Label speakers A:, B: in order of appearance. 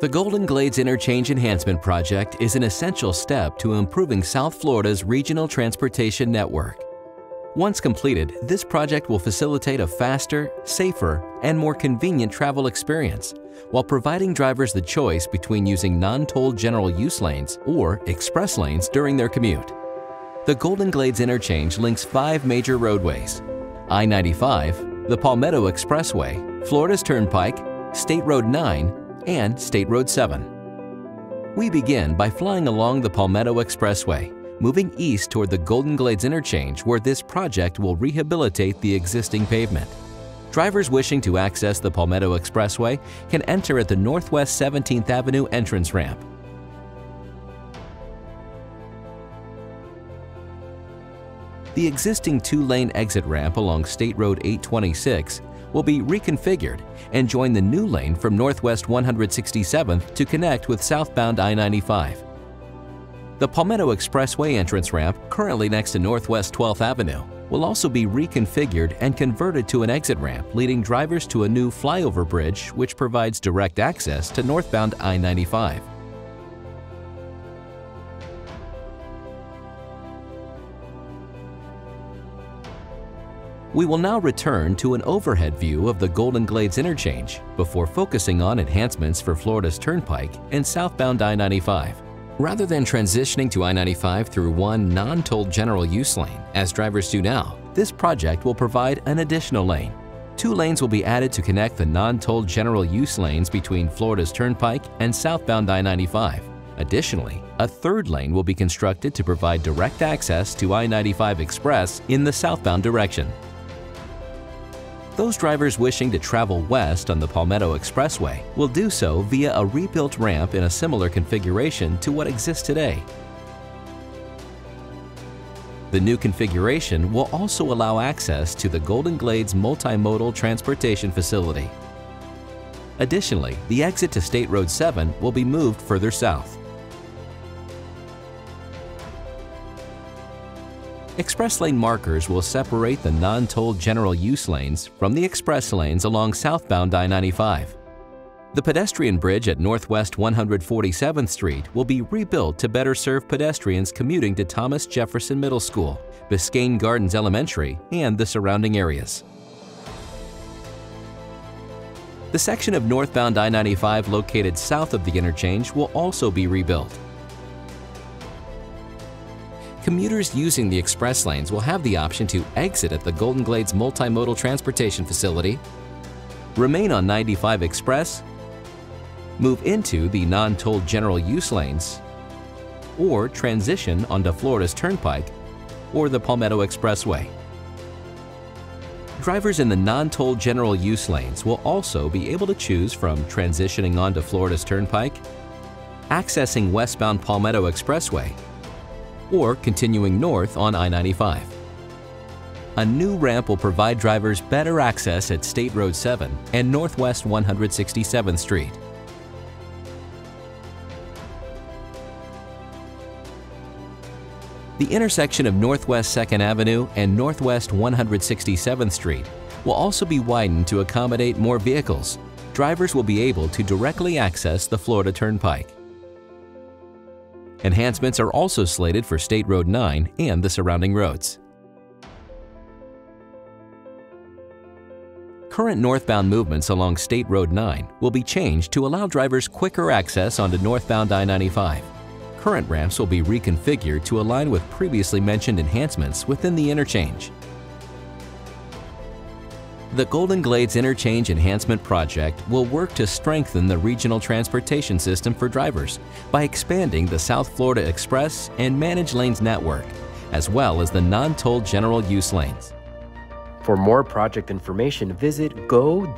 A: The Golden Glades Interchange Enhancement Project is an essential step to improving South Florida's regional transportation network. Once completed, this project will facilitate a faster, safer, and more convenient travel experience while providing drivers the choice between using non-toll general use lanes or express lanes during their commute. The Golden Glades Interchange links five major roadways, I-95, the Palmetto Expressway, Florida's Turnpike, State Road 9, and State Road 7. We begin by flying along the Palmetto Expressway, moving east toward the Golden Glades interchange where this project will rehabilitate the existing pavement. Drivers wishing to access the Palmetto Expressway can enter at the Northwest 17th Avenue entrance ramp. The existing two-lane exit ramp along State Road 826 will be reconfigured and join the new lane from Northwest 167th to connect with southbound I-95. The Palmetto Expressway entrance ramp, currently next to Northwest 12th Avenue, will also be reconfigured and converted to an exit ramp leading drivers to a new flyover bridge which provides direct access to northbound I-95. We will now return to an overhead view of the Golden Glades interchange before focusing on enhancements for Florida's Turnpike and southbound I-95. Rather than transitioning to I-95 through one non-tolled general use lane, as drivers do now, this project will provide an additional lane. Two lanes will be added to connect the non-tolled general use lanes between Florida's Turnpike and southbound I-95. Additionally, a third lane will be constructed to provide direct access to I-95 Express in the southbound direction. Those drivers wishing to travel west on the Palmetto Expressway will do so via a rebuilt ramp in a similar configuration to what exists today. The new configuration will also allow access to the Golden Glades Multimodal Transportation Facility. Additionally, the exit to State Road 7 will be moved further south. Express lane markers will separate the non-tolled general use lanes from the express lanes along southbound I-95. The pedestrian bridge at Northwest 147th Street will be rebuilt to better serve pedestrians commuting to Thomas Jefferson Middle School, Biscayne Gardens Elementary, and the surrounding areas. The section of northbound I-95 located south of the interchange will also be rebuilt. Commuters using the express lanes will have the option to exit at the Golden Glades Multimodal Transportation Facility, remain on 95 Express, move into the non-tolled general use lanes, or transition onto Florida's Turnpike or the Palmetto Expressway. Drivers in the non-tolled general use lanes will also be able to choose from transitioning onto Florida's Turnpike, accessing westbound Palmetto Expressway, or continuing north on I-95. A new ramp will provide drivers better access at State Road 7 and Northwest 167th Street. The intersection of Northwest 2nd Avenue and Northwest 167th Street will also be widened to accommodate more vehicles. Drivers will be able to directly access the Florida Turnpike. Enhancements are also slated for State Road 9 and the surrounding roads. Current northbound movements along State Road 9 will be changed to allow drivers quicker access onto northbound I-95. Current ramps will be reconfigured to align with previously mentioned enhancements within the interchange. The Golden Glades Interchange Enhancement Project will work to strengthen the regional transportation system for drivers by expanding the South Florida Express and Managed Lanes network, as well as the non-toll general use lanes.
B: For more project information, visit go-ggi.com.